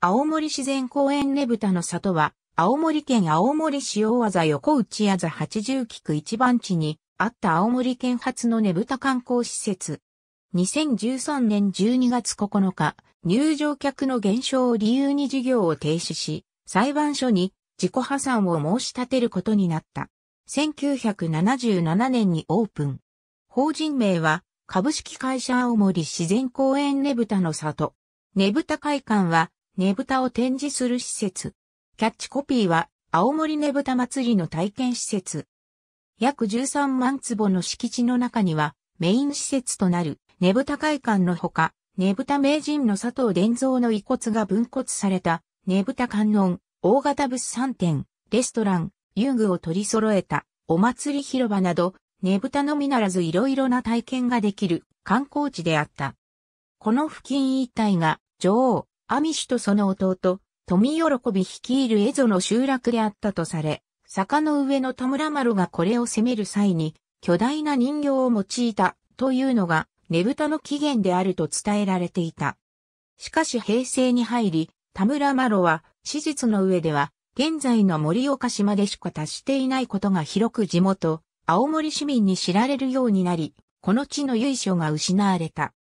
青森自然公園ねぶたの里は、青森県青森市大技横内あざ八十菊一番地にあった青森県初のねぶた観光施設。2013年12月9日、入場客の減少を理由に事業を停止し、裁判所に自己破産を申し立てることになった。1977年にオープン。法人名は株式会社青森自然公園ねぶたの里。ねぶた会館はねぶたを展示する施設。キャッチコピーは、青森ねぶた祭りの体験施設。約13万坪の敷地の中には、メイン施設となる、ねぶた会館のほか、ねぶた名人の佐藤伝蔵の遺骨が分骨された、ねぶた観音、大型物産展、レストラン、遊具を取り揃えた、お祭り広場など、ねぶたのみならずいろいろな体験ができる観光地であった。この付近一帯が女王、アミシュとその弟、富喜び率いる蝦夷の集落であったとされ、坂の上の田村丸がこれを攻める際に、巨大な人形を用いたというのが、ねぶたの起源であると伝えられていた。しかし平成に入り、田村丸は、史実の上では、現在の盛岡市までしか達していないことが広く地元、青森市民に知られるようになり、この地の由緒が失われた。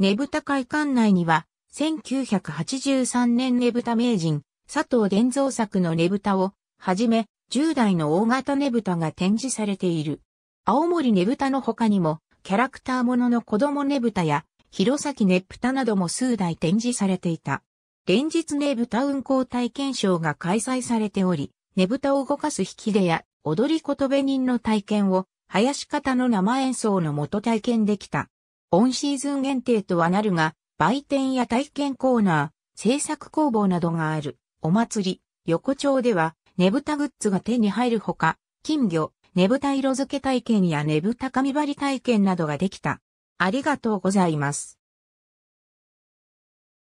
ねぶた会館内には、1983年ねぶた名人、佐藤伝蔵作のねぶたを、はじめ、10代の大型ねぶたが展示されている。青森ねぶたの他にも、キャラクターものの子供ねぶたや、弘前ねぶたなども数台展示されていた。連日ねぶた運行体験ショーが開催されており、ねぶたを動かす引き手や、踊り言葉人の体験を、林方の生演奏のもと体験できた。オンシーズン限定とはなるが、売店や体験コーナー、制作工房などがある。お祭り、横丁では、ねぶたグッズが手に入るほか、金魚、ねぶた色付け体験やねぶた紙張り体験などができた。ありがとうございます。